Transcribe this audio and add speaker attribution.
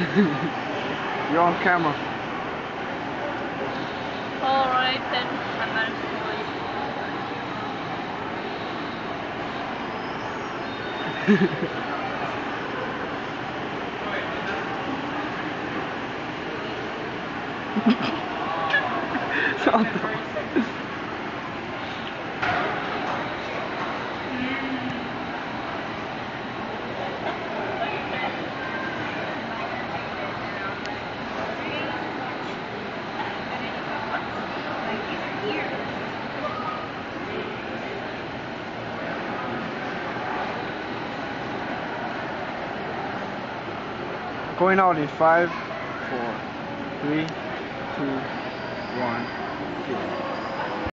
Speaker 1: You're on camera.
Speaker 2: Alright then, I'm gonna
Speaker 1: Shut up. Going out in five, four, three, two.